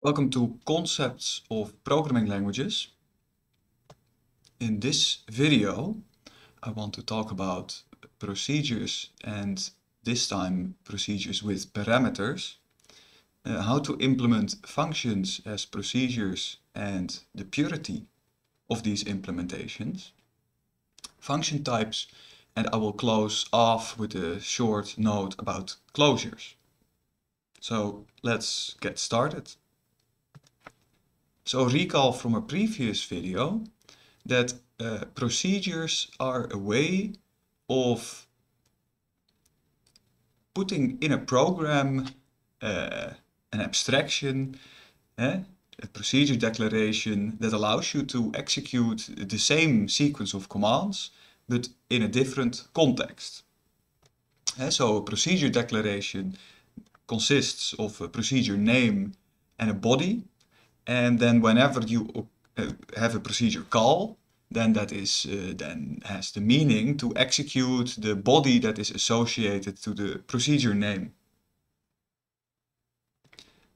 Welcome to Concepts of Programming Languages. In this video I want to talk about procedures and this time procedures with parameters, uh, how to implement functions as procedures and the purity of these implementations, function types, and I will close off with a short note about closures. So let's get started. So recall from a previous video that uh, procedures are a way of putting in a program uh, an abstraction, eh, a procedure declaration that allows you to execute the same sequence of commands but in a different context. Eh, so a procedure declaration consists of a procedure name and a body and then whenever you uh, have a procedure call, then that is uh, then has the meaning to execute the body that is associated to the procedure name.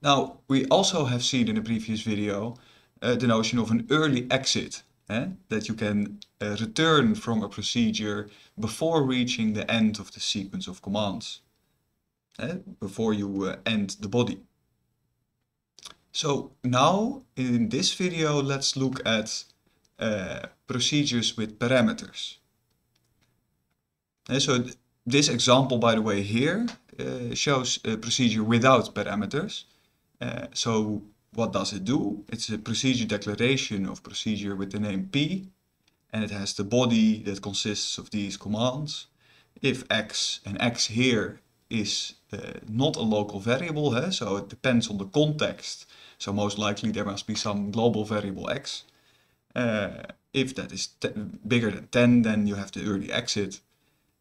Now, we also have seen in a previous video uh, the notion of an early exit, eh? that you can uh, return from a procedure before reaching the end of the sequence of commands, eh? before you uh, end the body. So now in this video let's look at uh, procedures with parameters. And so th this example by the way here uh, shows a procedure without parameters. Uh, so what does it do? It's a procedure declaration of procedure with the name p and it has the body that consists of these commands. If x and x here is not a local variable, eh? so it depends on the context so most likely there must be some global variable x. Uh, if that is bigger than 10, then you have the early exit.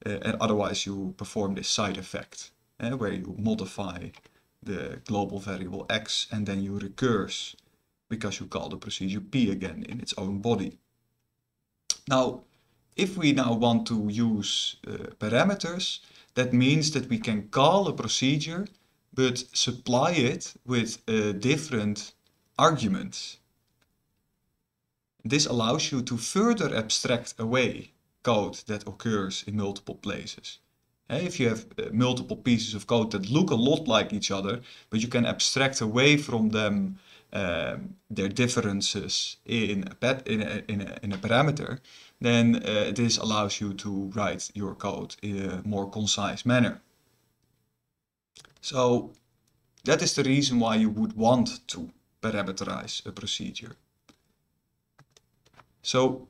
Uh, and otherwise you perform this side effect, where you modify the global variable x and then you recurse because you call the procedure p again in its own body. Now, if we now want to use uh, parameters, that means that we can call a procedure but supply it with uh, different arguments. This allows you to further abstract away code that occurs in multiple places. If you have uh, multiple pieces of code that look a lot like each other, but you can abstract away from them um, their differences in a, in a, in a, in a parameter, then uh, this allows you to write your code in a more concise manner. So that is the reason why you would want to parameterize a procedure. So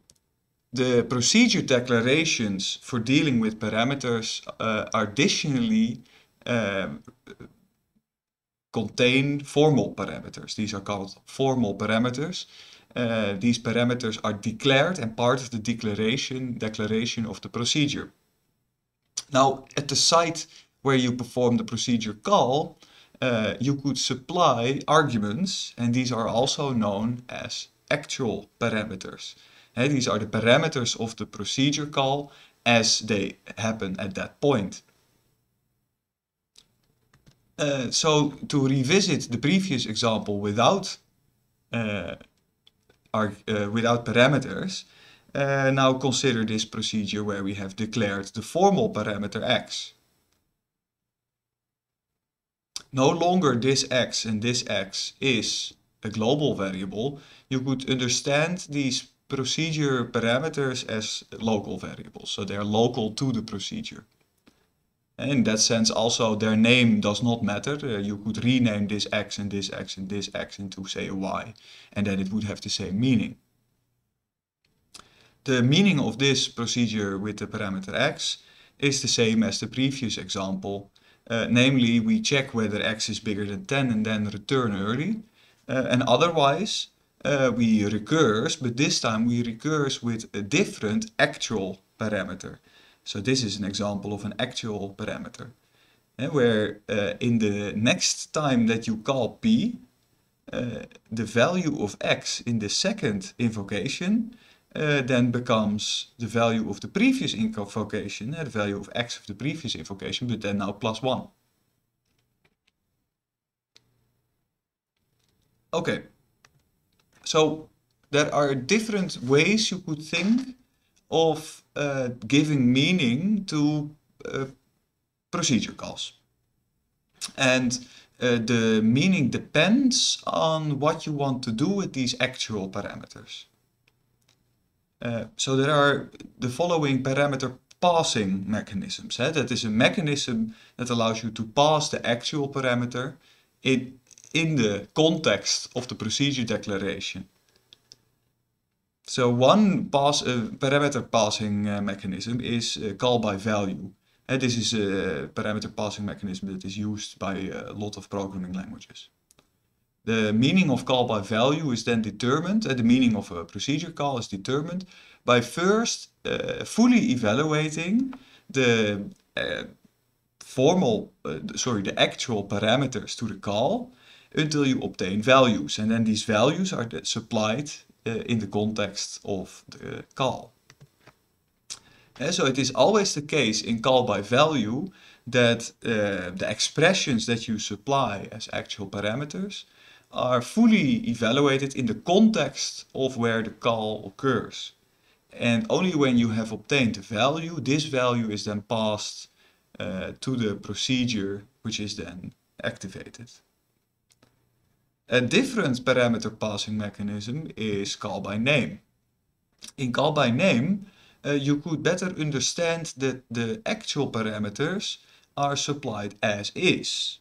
the procedure declarations for dealing with parameters uh, additionally um, contain formal parameters. These are called formal parameters. Uh, these parameters are declared and part of the declaration declaration of the procedure. Now, at the site where you perform the procedure call, uh, you could supply arguments, and these are also known as actual parameters. Hey, these are the parameters of the procedure call as they happen at that point. Uh, so to revisit the previous example without uh, our, uh, without parameters, uh, now consider this procedure where we have declared the formal parameter x no longer this x and this x is a global variable, you could understand these procedure parameters as local variables. So they're local to the procedure. In that sense also their name does not matter. Uh, you could rename this x and this x and this x into say a y and then it would have the same meaning. The meaning of this procedure with the parameter x is the same as the previous example uh, namely, we check whether x is bigger than 10 and then return early. Uh, and otherwise, uh, we recurse, but this time we recurse with a different actual parameter. So this is an example of an actual parameter. where uh, in the next time that you call p, uh, the value of x in the second invocation uh, then becomes the value of the previous invocation, the value of x of the previous invocation, but then now plus 1. Okay, so there are different ways you could think of uh, giving meaning to uh, procedure calls. And uh, the meaning depends on what you want to do with these actual parameters. So there are the following parameter passing mechanisms. That is a mechanism that allows you to pass the actual parameter in, in the context of the procedure declaration. So one pass, uh, parameter passing uh, mechanism is uh, call by value. And this is a parameter passing mechanism that is used by a lot of programming languages. The meaning of call by value is then determined, and the meaning of a procedure call is determined by first fully evaluating the formal, sorry, the actual parameters to the call until you obtain values. And then these values are supplied in the context of the call. And so it is always the case in call by value that uh, the expressions that you supply as actual parameters are fully evaluated in the context of where the call occurs. And only when you have obtained the value, this value is then passed uh, to the procedure which is then activated. A different parameter passing mechanism is call by name. In call by name, uh, you could better understand that the actual parameters are supplied as is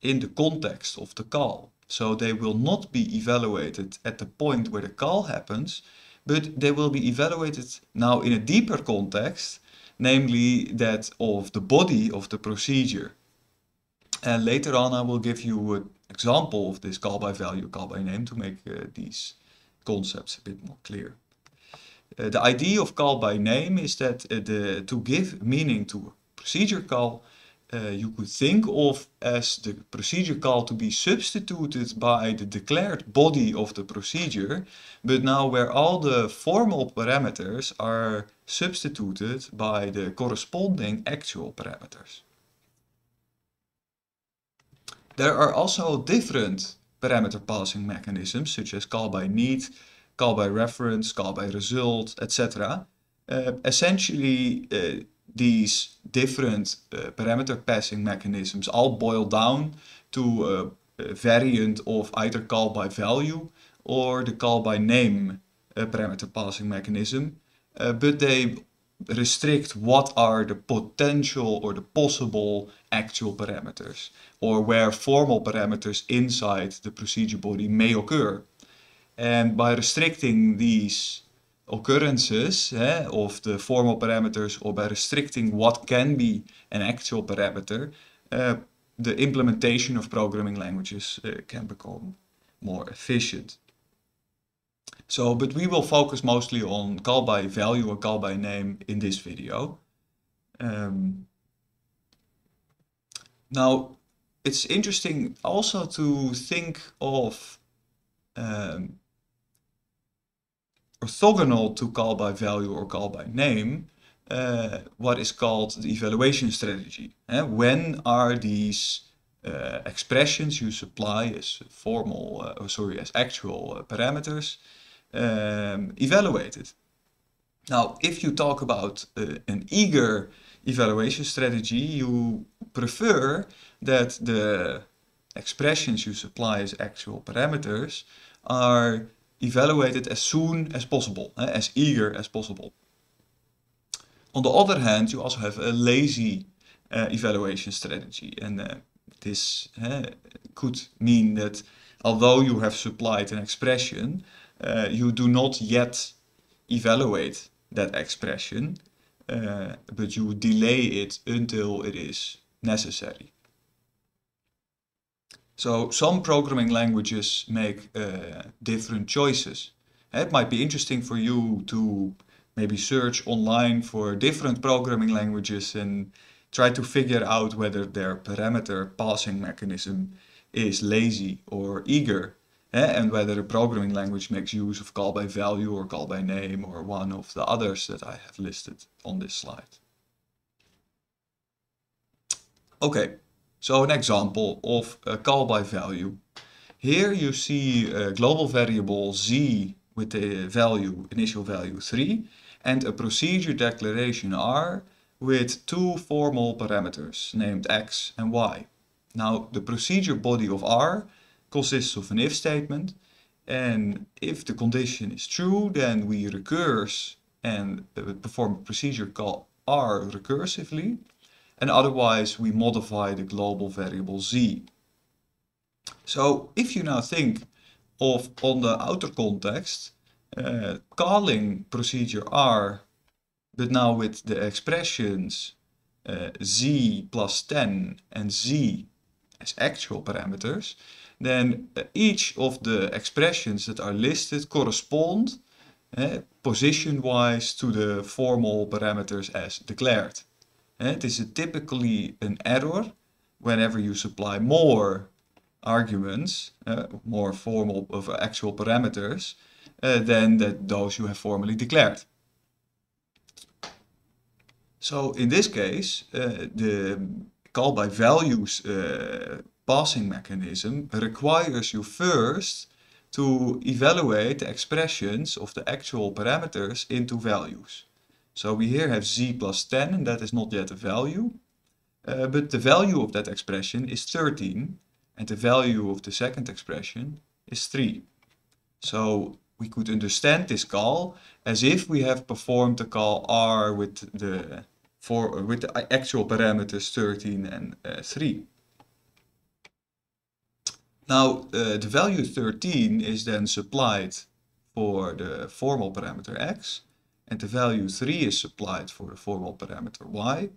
in the context of the call. So they will not be evaluated at the point where the call happens, but they will be evaluated now in a deeper context, namely that of the body of the procedure. And later on I will give you an example of this call by value, call by name to make uh, these concepts a bit more clear. Uh, the idea of call by name is that uh, the, to give meaning to a procedure call, uh, you could think of as the procedure call to be substituted by the declared body of the procedure, but now where all the formal parameters are substituted by the corresponding actual parameters. There are also different parameter passing mechanisms, such as call by need, call by reference, call by result, etc. Uh, essentially, uh, these different uh, parameter passing mechanisms all boil down to a, variant of either call by value or the call by name uh, parameter passing mechanism, uh, but they restrict what are the potential or the possible actual parameters or where formal parameters inside the procedure body may occur. And by restricting these occurrences eh, of the formal parameters or by restricting what can be an actual parameter, uh, the implementation of programming languages uh, can become more efficient. So, but we will focus mostly on call by value or call by name in this video. Um, now, it's interesting also to think of um, orthogonal to call by value or call by name, uh, what is called the evaluation strategy. Uh, when are these uh, expressions you supply as formal, uh, sorry, as actual uh, parameters um, evaluated? Now, if you talk about uh, an eager evaluation strategy, you prefer that the expressions you supply as actual parameters are evaluated as soon as possible, eh, as eager as possible. On the other hand, you also have a lazy uh, evaluation strategy. And uh, this uh, could mean that although you have supplied an expression, Eh, you do not yet evaluate that expression, eh, but you delay it until it is necessary. So some programming languages make uh, different choices. It might be interesting for you to maybe search online for different programming languages and try to figure out whether their parameter passing mechanism is lazy or eager and whether a programming language makes use of call by value or call by name or one of the others that I have listed on this slide. Okay, so an example of a call by value Here you see a global variable z with the value, initial value 3, and a procedure declaration R with two formal parameters named x and y. Now the procedure body of R consists of an if statement and if the condition is true then we recurse and perform a procedure called R recursively and otherwise we modify the global variable z. So if you now think of on the outer context uh, calling procedure R but now with the expressions uh, z plus 10 and z as actual parameters, then uh, each of the expressions that are listed correspond uh, position-wise to the formal parameters as declared. Uh, it is typically an error whenever you supply more arguments, uh, more formal of actual parameters, than that those you have formally declared. So in this case, the call by values passing mechanism requires you first to evaluate the expressions of the actual parameters into values. So we here have z plus 10 and that is not yet a value, uh, but the value of that expression is 13 and the value of the second expression is 3. So we could understand this call as if we have performed the call R with the for with the actual parameters 13 and uh, 3. Now uh, the value 13 is then supplied for the formal parameter x and the value 3 is supplied for the formal parameter y.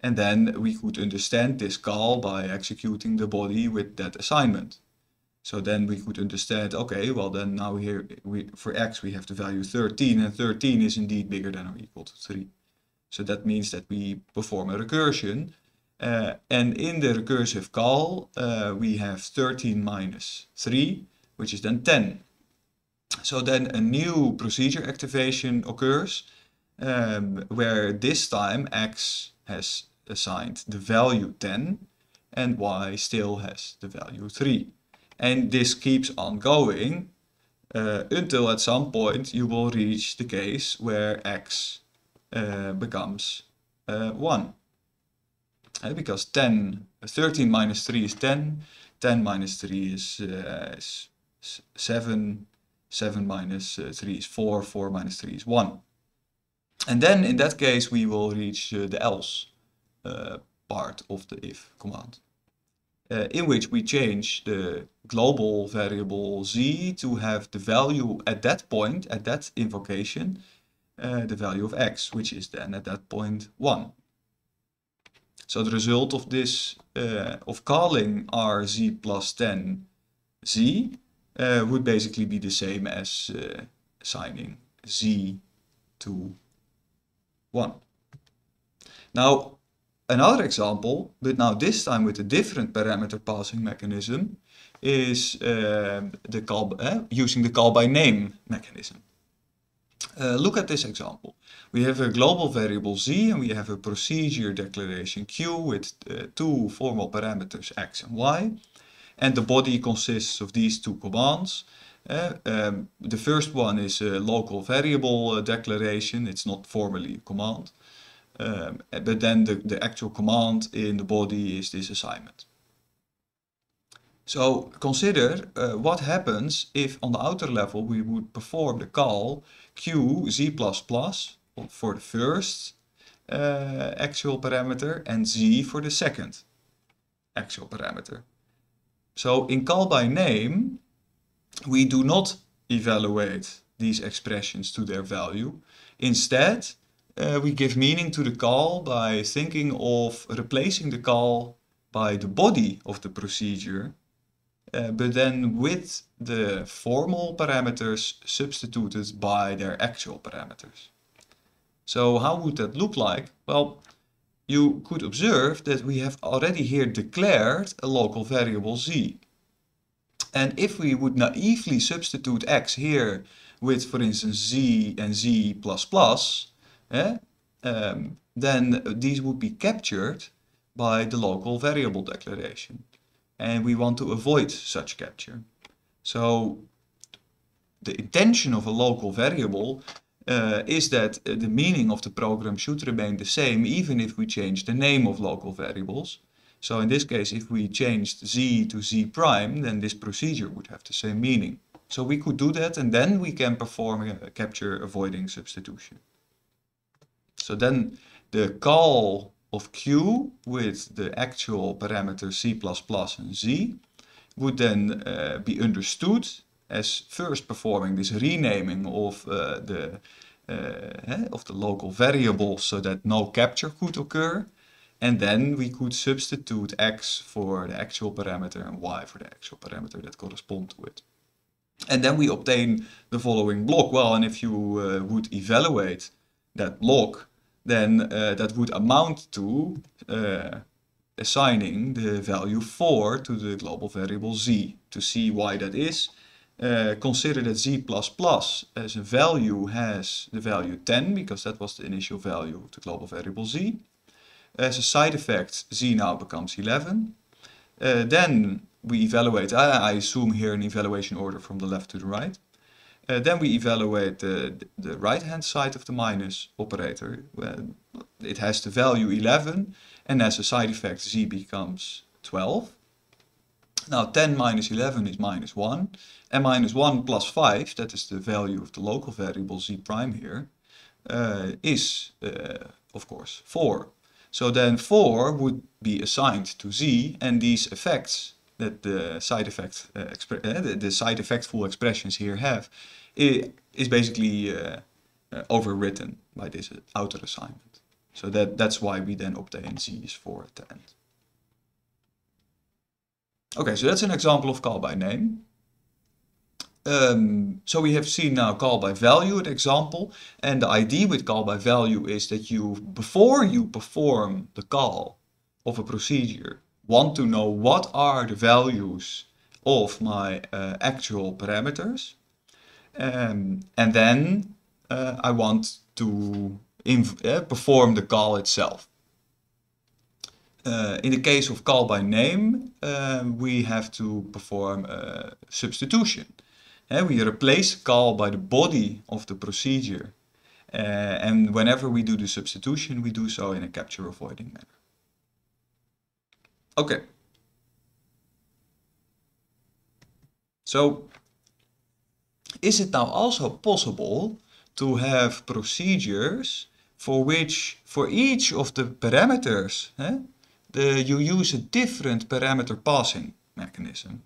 And then we could understand this call by executing the body with that assignment. So then we could understand, okay, well then now here we, for x we have the value 13 and 13 is indeed bigger than or equal to 3. So that means that we perform a recursion. Uh, and in the recursive call, uh, we have 13 minus 3, which is then 10. So then a new procedure activation occurs, um, where this time x has assigned the value 10 and y still has the value 3. And this keeps on going uh, until at some point you will reach the case where x uh, becomes uh, 1. Because 10, 13 minus 3 is 10, 10 minus 3 is, uh, is 7, 7 minus uh, 3 is 4, 4 minus 3 is 1. And then in that case we will reach uh, the else part of the if command. in which we change the global variable z to have the value at that point, at that invocation, the value of x, which is then at that point 1. So the result of this, uh, of calling rz plus 10 z, uh, would basically be the same as uh, assigning z to 1. Now, another example, but now this time with a different parameter passing mechanism, is uh, the call, uh, using the call by name mechanism. Uh, look at this example. We have a global variable z and we have a procedure declaration q with uh, two formal parameters x and y. And the body consists of these two commands. Uh, um, the first one is a local variable declaration. It's not formally a command. Um, but then the, the actual command in the body is this assignment. So consider what happens if on the outer level we would perform the call q z++ for the first uh, actual parameter and z for the second actual parameter. So in call by name, we do not evaluate these expressions to their value. Instead, uh, we give meaning to the call by thinking of replacing the call by the body of the procedure uh, but then with the formal parameters substituted by their actual parameters. So how would that look like? Well, you could observe that we have already here declared a local variable z. And if we would naively substitute x here with, for instance, z and z++, eh, um, then these would be captured by the local variable declaration. And we want to avoid such capture. So the intention of a local variable uh, is that uh, the meaning of the program should remain the same even if we change the name of local variables. So in this case, if we changed z to z prime, then this procedure would have the same meaning. So we could do that and then we can perform a capture avoiding substitution. So then the call of q with the actual parameter z++ and z would then uh, be understood as first performing this renaming of uh, the uh, of the local variables so that no capture could occur. And then we could substitute x for the actual parameter and y for the actual parameter that correspond to it. And then we obtain the following block. Well, and if you uh, would evaluate that block, then uh, that would amount to uh, assigning the value 4 to the global variable z. To see why that is, uh, consider that z++ as a value has the value 10, because that was the initial value of the global variable z. As a side effect, z now becomes 11. Uh, then we evaluate, I, I assume here an evaluation order from the left to the right. Uh, then we evaluate the, the right-hand side of the minus operator. it has the value 11, and as a side effect, z becomes 12. Now 10 minus 11 is minus 1, and minus 1 plus 5, that is the value of the local variable z prime here, uh, is, uh, of course, 4. So then 4 would be assigned to z, and these effects that the side effect, uh, uh, the, the, side effectful expressions here have, is basically uh, uh, overwritten by this outer assignment. So that, that's why we then obtain z is 4 at the end. Okay, so that's an example of call by name. Um, so we have seen now call by value, an example, and the idea with call by value is that you, before you perform the call of a procedure, want to know what are the values of my uh, actual parameters. Um, and then uh, I want to uh, perform the call itself. Uh, in the case of call by name, uh, we have to perform a substitution. Uh, we replace call by the body of the procedure. Uh, and whenever we do the substitution, we do so in a capture avoiding manner. Okay. So, is it now also possible to have procedures for which, for each of the parameters, eh, the, you use a different parameter passing mechanism.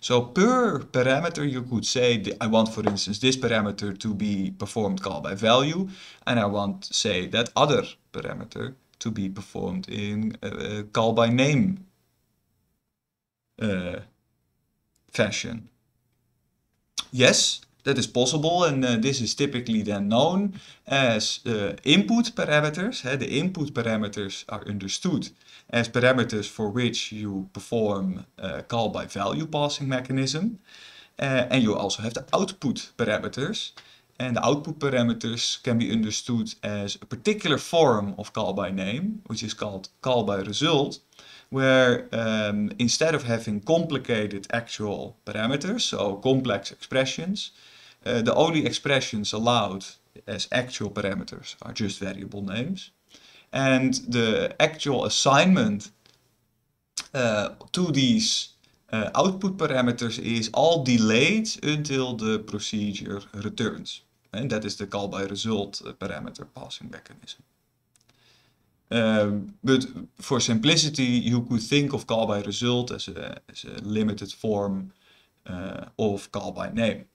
So per parameter you could say, I want for instance this parameter to be performed call by value and I want say that other parameter to be performed in uh, call by name uh, fashion. Yes, that is possible and uh, this is typically then known as uh, input parameters. The input parameters are understood as parameters for which you perform uh, call by value passing mechanism. Uh, and you also have the output parameters. And the output parameters can be understood as a particular form of call by name, which is called call by result, where um, instead of having complicated actual parameters, so complex expressions, uh, the only expressions allowed as actual parameters are just variable names. And the actual assignment uh, to these uh, output parameters is all delayed until the procedure returns. And that is the call by result uh, parameter passing mechanism. Um, but for simplicity, you could think of call by result as a, as a limited form uh, of call by name.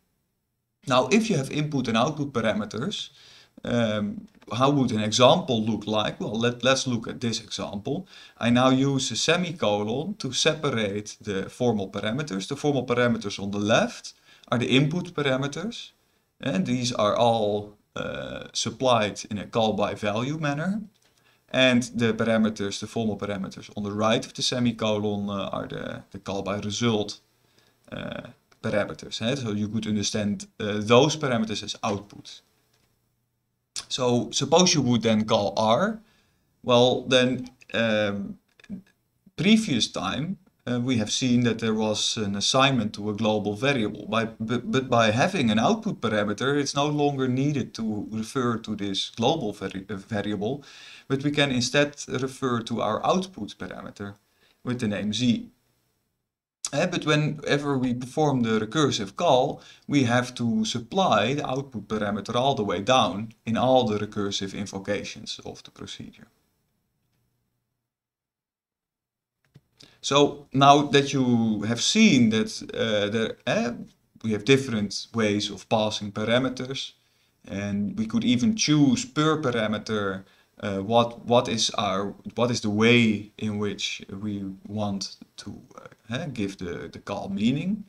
Now, if you have input and output parameters, um, how would an example look like? Well, let, let's look at this example. I now use a semicolon to separate the formal parameters. The formal parameters on the left are the input parameters. And these are all uh, supplied in a call by value manner. And the parameters, the formal parameters on the right of the semicolon uh, are the, the call by result uh, parameters. So you could understand uh, those parameters as output. So suppose you would then call R. Well, then um, previous time, uh, we have seen that there was an assignment to a global variable. By, but, but by having an output parameter, it's no longer needed to refer to this global vari variable, but we can instead refer to our output parameter with the name z. Uh, but whenever we perform the recursive call, we have to supply the output parameter all the way down in all the recursive invocations of the procedure. So now that you have seen that uh, there, uh, we have different ways of passing parameters, and we could even choose per parameter uh, what what is our what is the way in which we want to uh, give the the call meaning.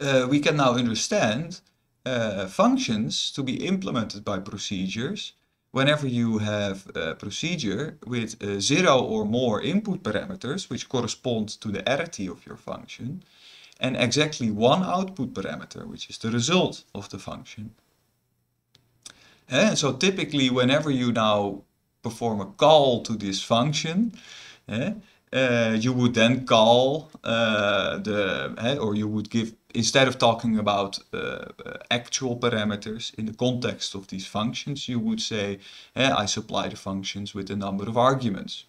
Uh, we can now understand uh, functions to be implemented by procedures whenever you have a procedure with uh, zero or more input parameters, which correspond to the arity of your function, and exactly one output parameter, which is the result of the function. And so typically, whenever you now perform a call to this function, uh, you would then call uh, the, or you would give instead of talking about uh, uh, actual parameters in the context of these functions, you would say, eh, I supply the functions with a number of arguments.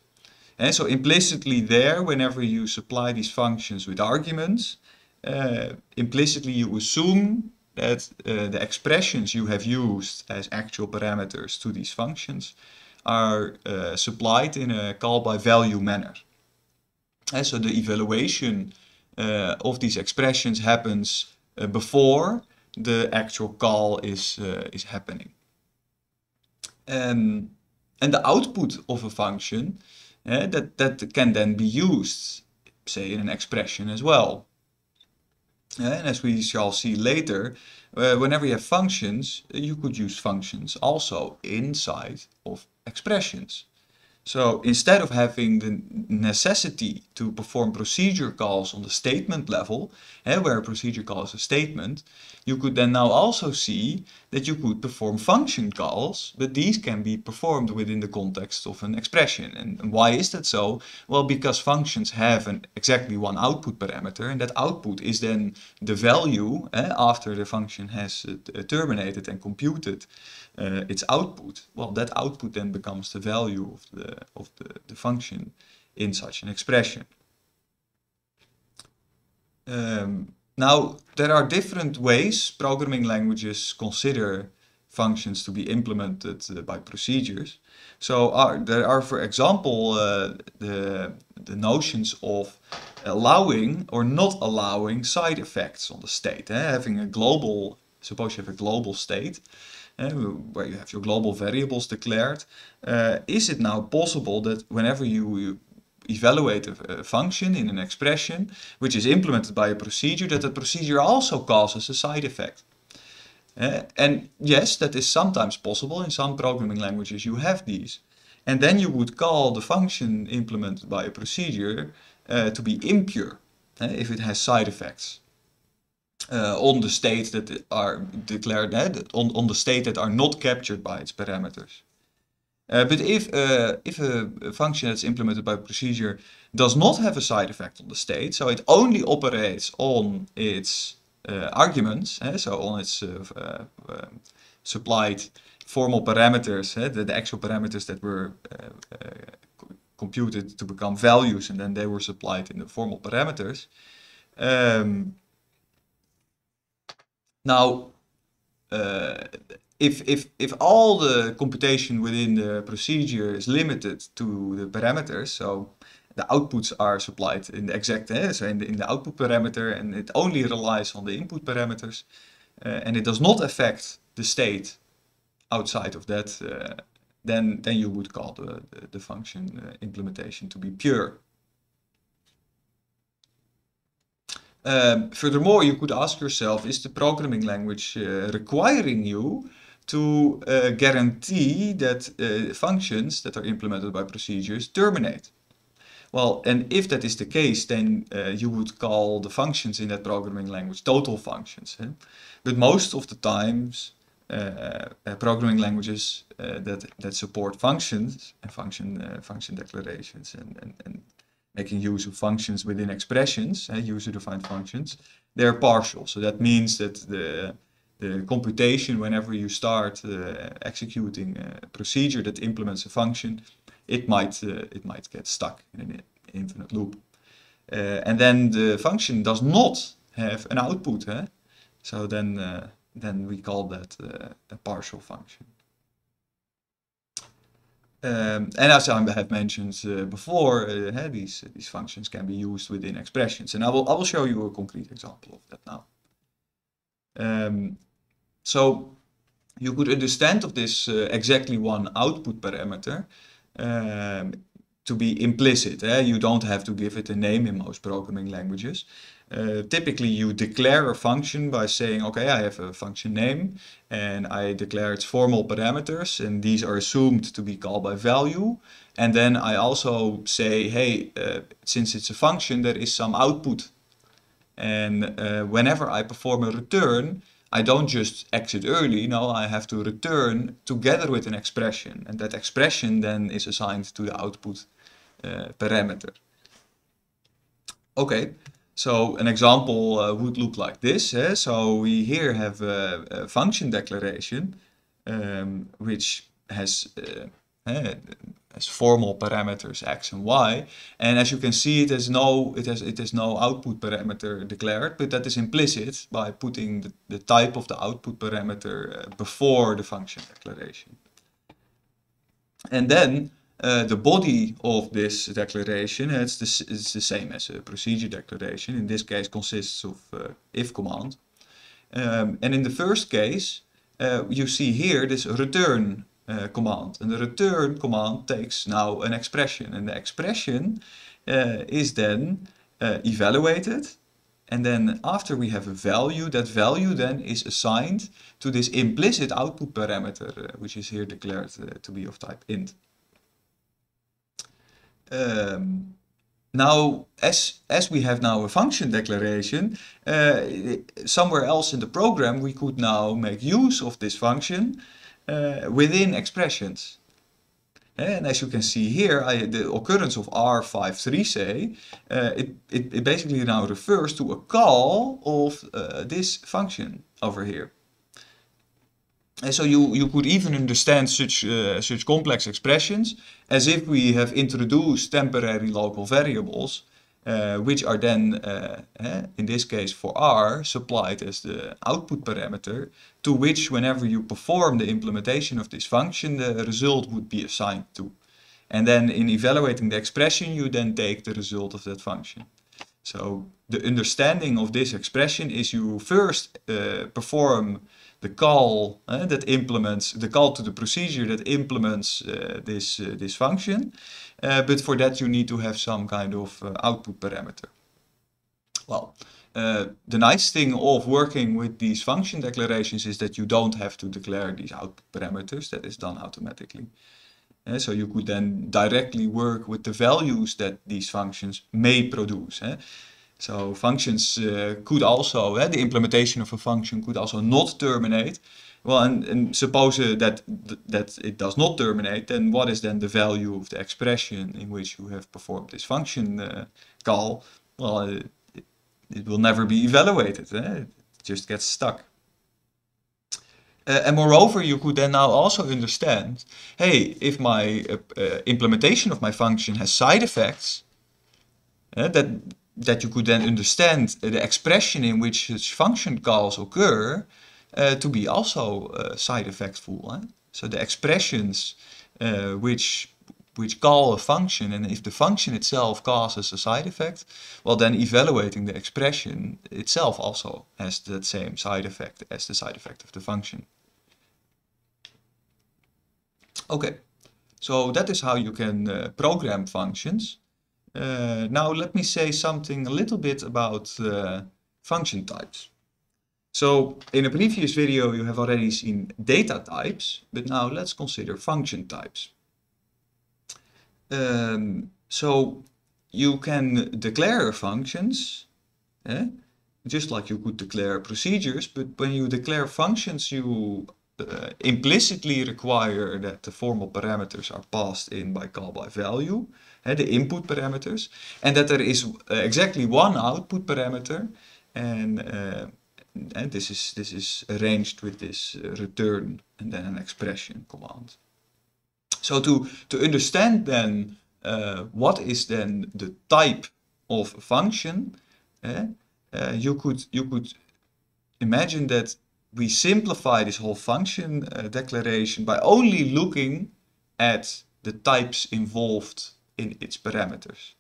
And so implicitly there, whenever you supply these functions with arguments, uh, implicitly you assume that uh, the expressions you have used as actual parameters to these functions are uh, supplied in a call by value manner. And so the evaluation of these expressions happens uh, before the actual call is, uh, is happening. Um, and the output of a function uh, that, that can then be used, say, in an expression as well. Uh, and as we shall see later, uh, whenever you have functions, you could use functions also inside of expressions. So instead of having the necessity to perform procedure calls on the statement level, eh, where a procedure call is a statement, you could then now also see that you could perform function calls, but these can be performed within the context of an expression. And why is that so? Well, because functions have an exactly one output parameter, and that output is then the value eh, after the function has uh, terminated and computed uh, its output, well, that output then becomes the value of the, of the, the function in such an expression. Um, now, there are different ways programming languages consider functions to be implemented uh, by procedures. So are, there are, for example, uh, the, the notions of allowing or not allowing side effects on the state. Eh? Having a global, suppose you have a global state, where you have your global variables declared, uh, is it now possible that whenever you, you evaluate a, a, function in an expression which is implemented by a procedure, that the procedure also causes a side effect? Uh, and yes, that is sometimes possible. In some programming languages you have these. And then you would call the function implemented by a procedure uh, to be impure uh, if it has side effects uh, on the state that are declared uh, on, on the state that are not captured by its parameters. Uh, but if, uh, if a, function that's implemented by procedure does not have a side effect on the state, so it only operates on its uh, arguments, so on its uh, um, supplied formal parameters, the, the, actual parameters that were computed to become values and then they were supplied in the formal parameters, um, now, uh, if, if, if all the computation within the procedure is limited to the parameters, so the outputs are supplied in the exact, eh, so in the, in the output parameter, and it only relies on the input parameters, uh, and it does not affect the state outside of that, uh, then, then you would call the, the, the function uh, implementation to be pure. Um, furthermore, you could ask yourself, is the programming language uh, requiring you to uh, guarantee that uh, functions that are implemented by procedures terminate? Well, and if that is the case, then you would call the functions in that programming language total functions. Eh? But most of the times, programming languages that, that support functions and function, function declarations and, and, and making use of functions within expressions, uh, user-defined functions, they're partial. So that means that the the computation whenever you start uh, executing a procedure that implements a function, it might uh, it might get stuck in an infinite loop. Uh, and then the function does not have an output. Eh? So then uh, then we call that uh, a partial function. Um, and as I have mentioned uh, before, uh, these these functions can be used within expressions, and I will I will show you a concrete example of that now. Um, so you could understand of this uh, exactly one output parameter um, to be implicit. Eh? You don't have to give it a name in most programming languages. Uh, typically you declare a function by saying, okay, I have a function name and I declare its formal parameters and these are assumed to be called by value. And then I also say, hey, uh, since it's a function, there is some output. And uh, whenever I perform a return, I don't just exit early, no, I have to return together with an expression. And that expression then is assigned to the output uh, parameter. Okay, so an example uh, would look like this. Eh? So we here have a, a function declaration um, which has, uh, eh, has formal parameters x and y, and as you can see, it has no it has it has no output parameter declared, but that is implicit by putting the, the type of the output parameter uh, before the function declaration. And then uh, the body of this declaration, it's the, it's the same as a procedure declaration. In this case consists of uh, if command. Um, and in the first case, uh, you see here this return uh, command. And the return command takes now an expression. And the expression uh, is then evaluated. And then after we have a value, that value then is assigned to this implicit output parameter, which is here declared to be of type int. Um, now, as, as we have now a function declaration, uh, somewhere else in the program we could now make use of this function uh, within expressions. And as you can see here, I, the occurrence of R5 say, uh, it, it, it, basically now refers to a call of uh, this function over here. And so you, you could even understand such, uh, such complex expressions as if we have introduced temporary local variables, uh, which are then, uh, eh, in this case for R, supplied as the output parameter, to which whenever you perform the implementation of this function, the result would be assigned to. And then in evaluating the expression, you then take the result of that function. So the understanding of this expression is you first uh, perform the call uh, that implements the call to the procedure that implements uh, this uh, this function. But for that you need to have some kind of output parameter. Well the nice thing of working with these function declarations is that you don't have to declare these output parameters. That is done automatically. Uh, so you could then directly work with the values that these functions may produce. So functions uh, could also, uh, the implementation of a function could also not terminate. Well, and, and suppose uh, that that it does not terminate, then what is then the value of the expression in which you have performed this function uh, call? Well, it, it, will never be evaluated. Eh? It just gets stuck. Uh, and moreover, you could then now also understand, hey, if my uh, implementation of my function has side effects, that that you could then understand the expression in which such function calls occur uh, to be also uh, side effectful. Eh? So the expressions uh, which which call a function and if the function itself causes a side effect, well then evaluating the expression itself also has that same side effect as the side effect of the function. Okay, so that is how you can uh, program functions. Uh, now let me say something a little bit about uh, function types. So in a previous video you have already seen data types, but now let's consider function types. Um, so you can declare functions, eh? just like you could declare procedures, but when you declare functions you uh, implicitly require that the formal parameters are passed in by call by value the input parameters, and that there is eh, exactly one output parameter, and and eh, this is this is arranged with this eh, return and then an expression command. So to to understand then what is then the type of a function, you could you could imagine that we simplify this whole function uh, declaration by only looking at the types involved in its parameters.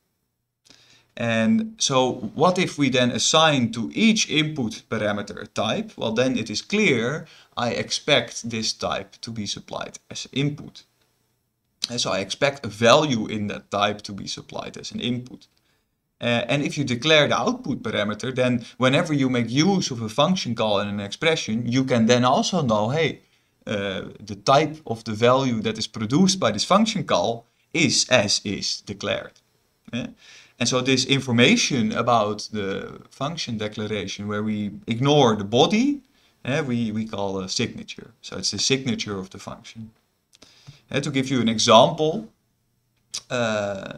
And so what if we then assign to each input parameter a type? Well, then it is clear I expect this type to be supplied as input. And so I expect a value in that type to be supplied as an input. Uh, and if you declare the output parameter, then whenever you make use of a function call in an expression, you can then also know, hey, uh, the type of the value that is produced by this function call is as is declared. Yeah? And so this information about the function declaration where we ignore the body, uh, we, we call a signature. So it's the signature of the function. Uh, to give you an example, uh,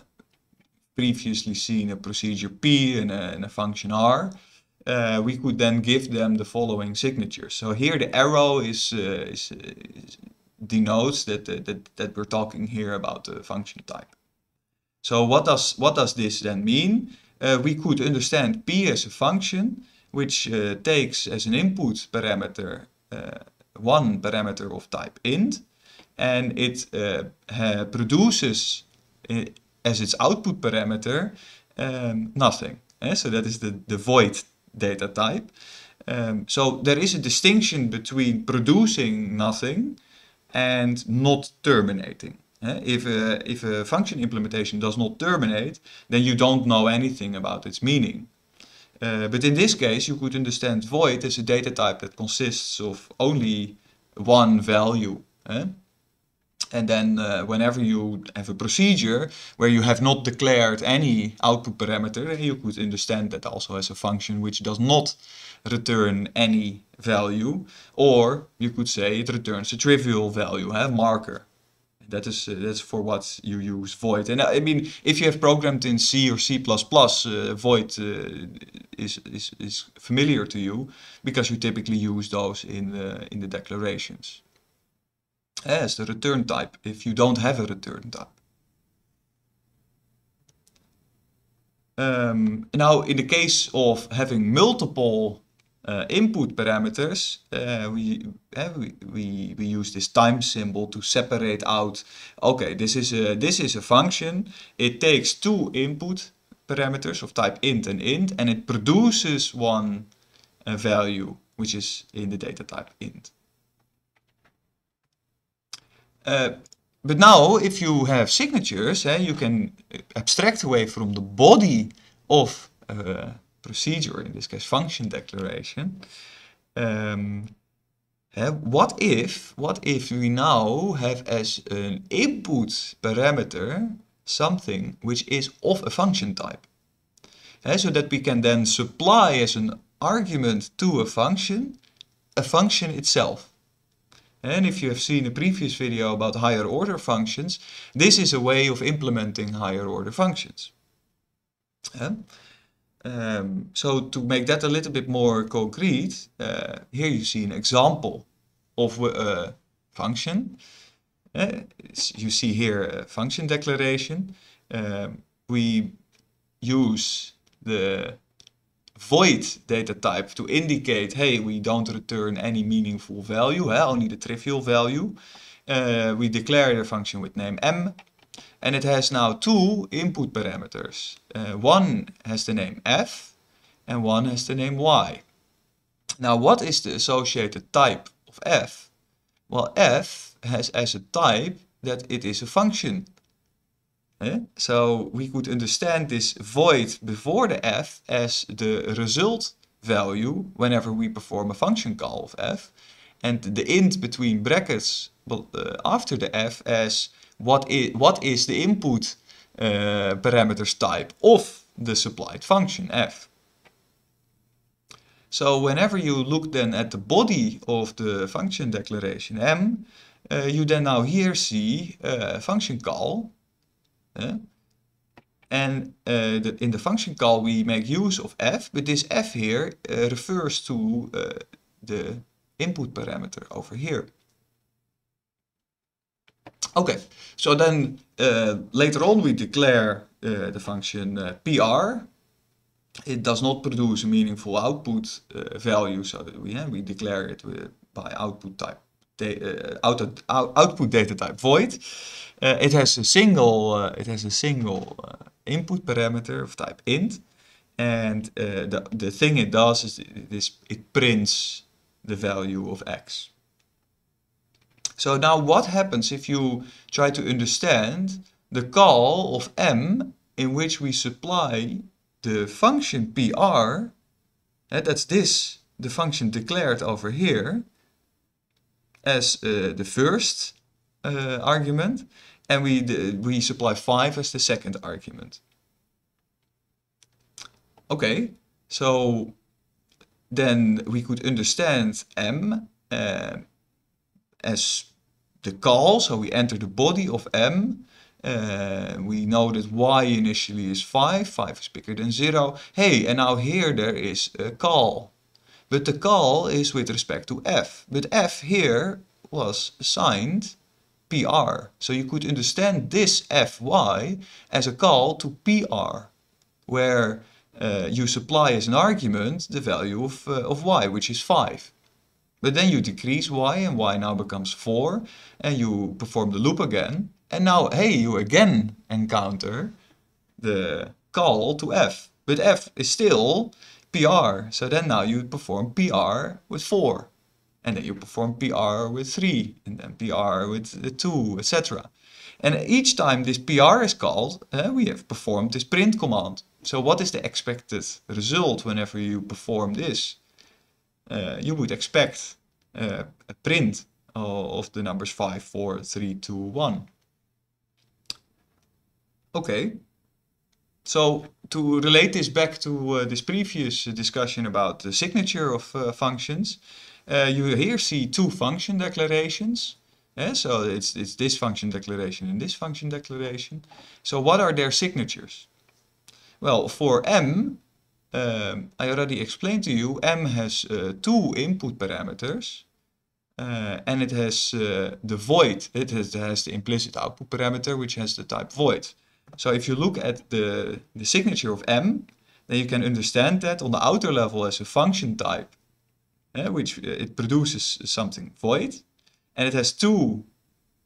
previously seen a procedure P and a, and a function R, uh, we could then give them the following signature. So here the arrow is, uh, is, is denotes that, uh, that, that we're talking here about the function type. So what does, what does this then mean? Uh, we could understand P as a function which uh, takes as an input parameter uh, one parameter of type int and it produces as its output parameter um, nothing. Eh? So that is the, the void data type. Um, so there is a distinction between producing nothing and not terminating. Eh? If, a, if a function implementation does not terminate, then you don't know anything about its meaning. Uh, but in this case, you could understand void as a data type that consists of only one value. Eh? And then uh, whenever you have a procedure where you have not declared any output parameter, you could understand that also as a function which does not return any value. Or you could say it returns a trivial value, a marker. That is uh, that's for what you use void. And uh, I mean, if you have programmed in C or C++, uh, void uh, is, is, is familiar to you because you typically use those in in the declarations as the return type if you don't have a return type. Um, now, in the case of having multiple uh, input parameters, uh, we, uh, we, we, we use this time symbol to separate out, okay, this is, a, this is a function, it takes two input parameters of type int and int, and it produces one uh, value, which is in the data type int. Uh, but now, if you have signatures, eh, you can abstract away from the body of a procedure, in this case function declaration. Um, eh, what if, what if we now have as an input parameter something which is of a function type? Eh, so that we can then supply as an argument to a function, a function itself. And if you have seen a previous video about higher order functions, this is a way of implementing higher order functions. Um, so to make that a little bit more concrete, uh, here you see an example of a function. Uh, you see here a function declaration. Um, we use the void data type to indicate, hey, we don't return any meaningful value, only the trivial value. Uh, we declare the function with name m, and it has now two input parameters. Uh, one has the name f, and one has the name y. Now, what is the associated type of f? Well, f has as a type that it is a function. Eh? So we could understand this void before the f as the result value whenever we perform a function call of f, and the int between brackets uh, after the f as what is, what is the input uh, parameters type of the supplied function f. So whenever you look then at the body of the function declaration m, uh, you then now here see a function call And uh, the, in the function call, we make use of f, but this f here uh, refers to uh, the input parameter over here. Okay, so then uh, later on we declare uh, the function uh, PR. It does not produce a meaningful output value, so we, we declare it by output type uh, out, output data type void. Uh, it has a single uh, it has a single input parameter of type int, and the the thing it does is it, is it prints the value of x. So now what happens if you try to understand the call of m in which we supply the function pr, and that's this, the function declared over here, as uh, the first uh, argument and we, we supply 5 as the second argument. Okay, so then we could understand m uh, as the call, so we enter the body of m. Uh, we know that y initially is 5, 5 is bigger than 0. Hey, and now here there is a call. But the call is with respect to f. But f here was assigned PR. So you could understand this fy as a call to PR, where uh, you supply as an argument the value of, uh, of y, which is 5. But then you decrease y, and y now becomes 4, and you perform the loop again. And now, hey, you again encounter the call to f. But f is still PR, so then now you perform PR with 4. And then you perform PR with 3, and then PR with 2, etc. And each time this PR is called, uh, we have performed this print command. So what is the expected result whenever you perform this? Uh, you would expect uh, a print of the numbers 5, 4, 3, 2, 1. Okay, so to relate this back to uh, this previous discussion about the signature of uh, functions, uh, you here see two function declarations. Yeah, so it's, it's this function declaration and this function declaration. So what are their signatures? Well, for m, um, I already explained to you, m has uh, two input parameters. Uh, and it has uh, the void, it has, it has the implicit output parameter, which has the type void. So if you look at the, the signature of M, then you can understand that on the outer level as a function type, uh, which uh, it produces something void, and it has two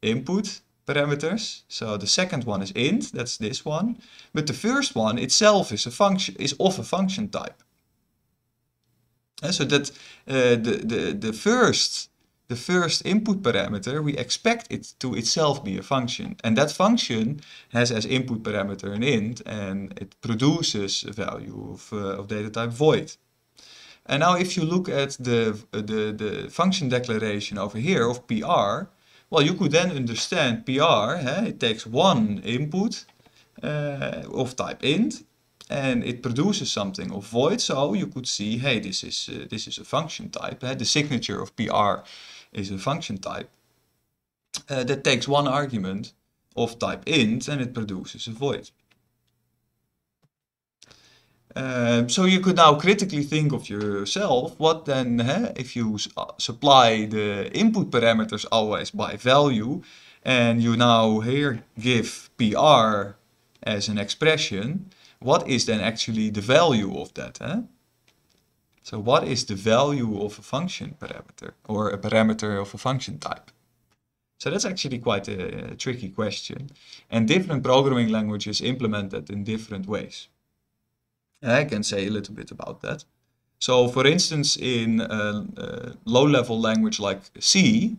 input parameters. So the second one is int, that's this one, but the first one itself is a function is of a function type. Uh, so that uh, the, the, the first the first input parameter, we expect it to itself be a function. And that function has as input parameter an int and it produces a value of, uh, of data type void. And now if you look at the, the, the function declaration over here of PR, well, you could then understand PR, eh? it takes one input uh, of type int and it produces something of void. So you could see, hey, this is, uh, this is a function type. Eh? The signature of PR is a function type uh, that takes one argument of type int and it produces a void. Uh, so you could now critically think of yourself, what then, if you uh, supply the input parameters always by value, and you now here give PR as an expression, what is then actually the value of that? So what is the value of a function parameter or a parameter of a function type? So that's actually quite a, a tricky question. And different programming languages implement that in different ways. I can say a little bit about that. So for instance, in a, a low-level language like C,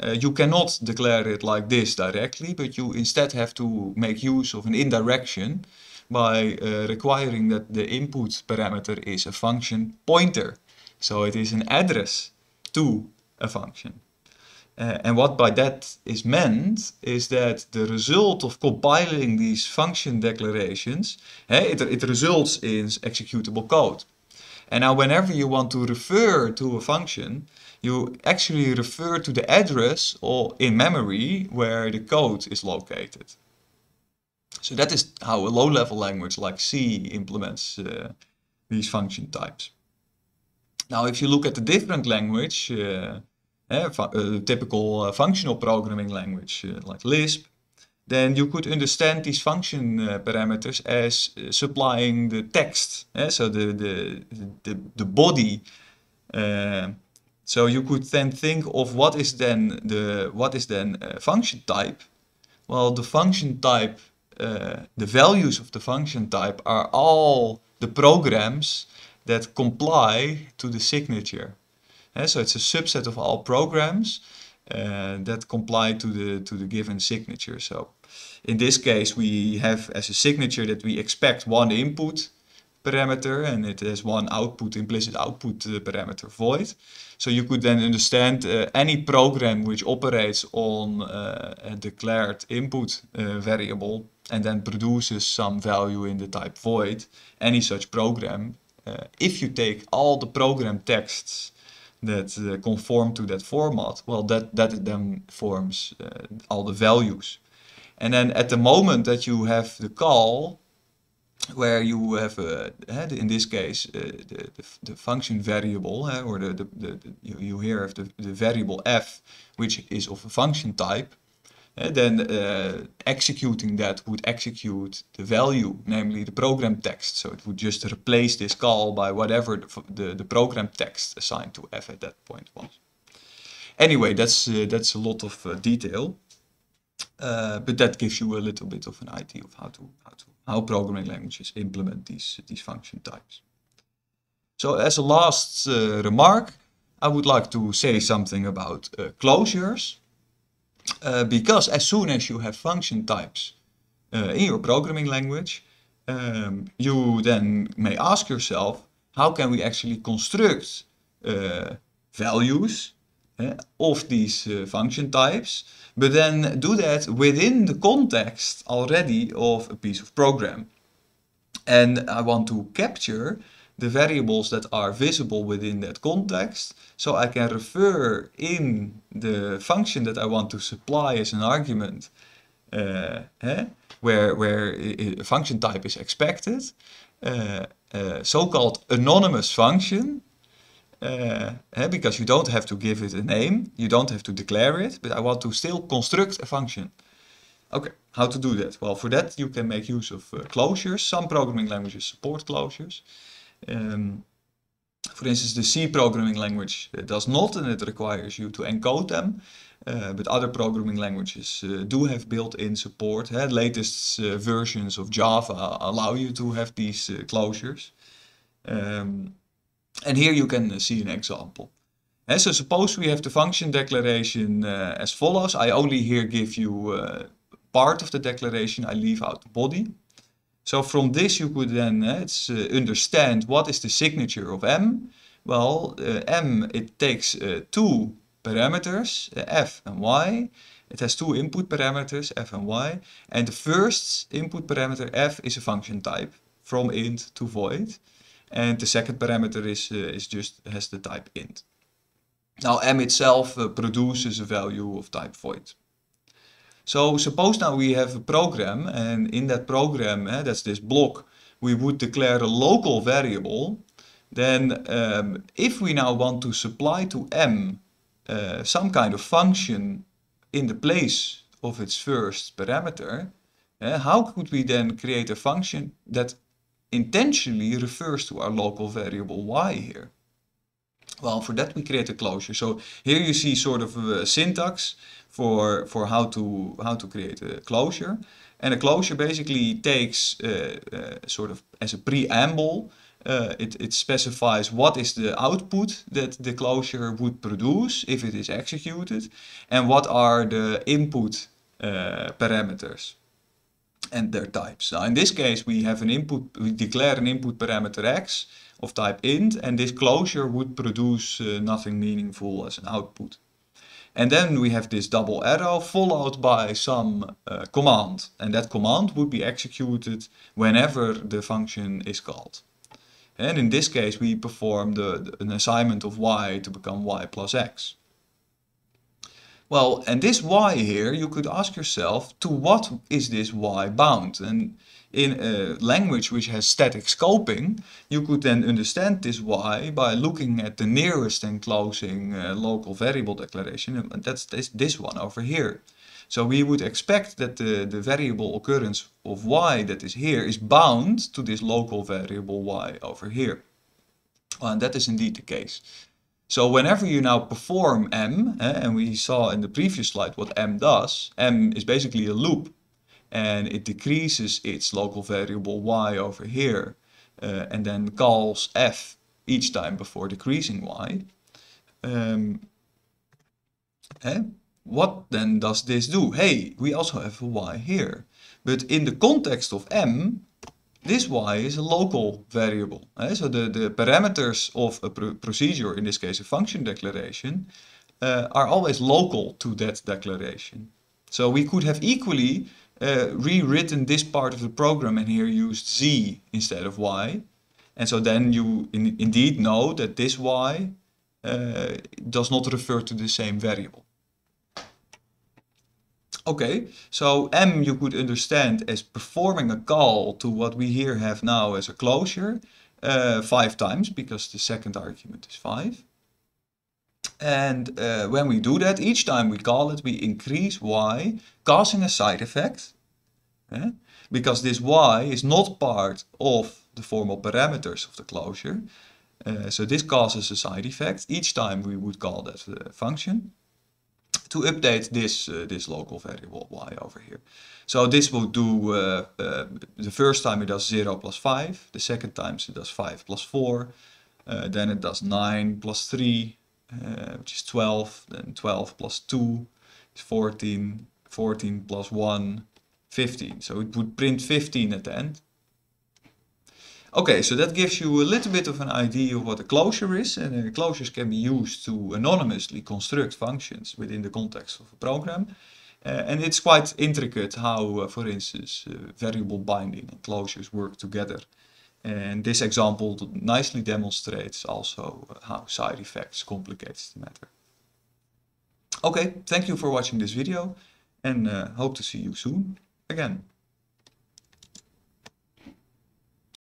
uh, you cannot declare it like this directly, but you instead have to make use of an indirection by uh, requiring that the input parameter is a function pointer. So it is an address to a function. Uh, and what by that is meant is that the result of compiling these function declarations, hey, it, it results in executable code. And now whenever you want to refer to a function, you actually refer to the address or in memory where the code is located. So that is how a low-level language like C implements uh, these function types. Now, if you look at the different language, uh, uh, typical uh, functional programming language uh, like Lisp, then you could understand these function uh, parameters as supplying the text, eh? so the, the, the, the body. So you could then think of what is then the what is then a function type. Well, the function type, the values of the function type are all the programs that comply to the signature. Uh, so it's a subset of all programs uh, that comply to the to the given signature. So in this case, we have as a signature that we expect one input parameter and it has one output, implicit output uh, parameter void. So you could then understand uh, any program which operates on a declared input variable and then produces some value in the type void. Any such program, uh, if you take all the program texts that uh, conform to that format, well, that, that then forms all the values. And then at the moment that you have the call, where you have, uh, in this case, uh, the, the, the, function variable, uh, or the, the, the, you, you here have the, the variable f, which is of a function type, then uh, executing that would execute the value, namely the program text. So it would just replace this call by whatever the, the, the program text assigned to f at that point was. Anyway, that's, uh, that's a lot of uh, detail. But that gives you a little bit of an idea of how to how to how programming languages implement these these function types. So as a last remark, I would like to say something about closures, uh, because as soon as you have function types uh, in your programming language, um, you then may ask yourself, how can we actually construct values of these function types but then do that within the context already of a piece of program. And I want to capture the variables that are visible within that context so I can refer in the function that I want to supply as an argument uh, eh, where, where a function type is expected, uh, uh, so-called anonymous function uh, because you don't have to give it a name, you don't have to declare it, but I want to still construct a function. Okay, how to do that? Well, for that you can make use of uh, closures. Some programming languages support closures. Um, for instance, the C programming language uh, does not, and it requires you to encode them. Uh, but other programming languages uh, do have built-in support. Uh, latest versions of Java allow you to have these closures. Um, and here you can uh, see an example. And so suppose we have the function declaration uh, as follows. I only here give you uh, part of the declaration. I leave out the body. So from this you could then uh, uh, understand what is the signature of M. Well, uh, M, it takes two parameters, f and y. It has two input parameters, f and y. And the first input parameter, f, is a function type from int to void. And the second parameter is, uh, is just has the type int. Now m itself uh, produces a value of type void. So suppose now we have a program and in that program, eh, that's this block, we would declare a local variable. Then um, if we now want to supply to m uh, some kind of function in the place of its first parameter, uh, how could we then create a function that intentionally refers to our local variable y here. Well, for that we create a closure. So here you see sort of a syntax for, for how, to, how to create a closure. And a closure basically takes uh, uh, sort of as a preamble, uh, it, it specifies what is the output that the closure would produce if it is executed and what are the input uh, parameters and their types. Now in this case we have an input, we declare an input parameter x of type int and this closure would produce uh, nothing meaningful as an output. And then we have this double arrow followed by some uh, command and that command would be executed whenever the function is called. And in this case we perform the, an assignment of y to become y plus x. Well, and this y here, you could ask yourself, to what is this y bound? And in a language which has static scoping, you could then understand this y by looking at the nearest enclosing uh, local variable declaration, and that's this, this one over here. So we would expect that the, the variable occurrence of y that is here is bound to this local variable y over here. And that is indeed the case. So whenever you now perform m, eh, and we saw in the previous slide what m does, m is basically a loop and it decreases its local variable y over here uh, and then calls f each time before decreasing y. Um, eh? What then does this do? Hey, we also have a y here. But in the context of m, this y is a local variable. Eh? So the, the parameters of a pr procedure, in this case a function declaration, uh, are always local to that declaration. So we could have equally uh, rewritten this part of the program and here used z instead of y. And so then you in, indeed know that this y uh, does not refer to the same variable. Okay, so m you could understand as performing a call to what we here have now as a closure uh, five times because the second argument is five. And uh, when we do that, each time we call it, we increase y, causing a side effect. Eh? Because this y is not part of the formal parameters of the closure. Uh, so this causes a side effect. Each time we would call that uh, function to update this, uh, this local variable y over here. So this will do, uh, uh, the first time it does 0 plus 5, the second time it does 5 plus 4, uh, then it does 9 plus 3, uh, which is 12, then 12 plus 2 is 14, 14 plus 1, 15. So it would print 15 at the end. Okay, so that gives you a little bit of an idea of what a closure is. And uh, closures can be used to anonymously construct functions within the context of a program. Uh, and it's quite intricate how, uh, for instance, uh, variable binding and closures work together. And this example nicely demonstrates also how side effects complicates the matter. Okay, thank you for watching this video and uh, hope to see you soon again.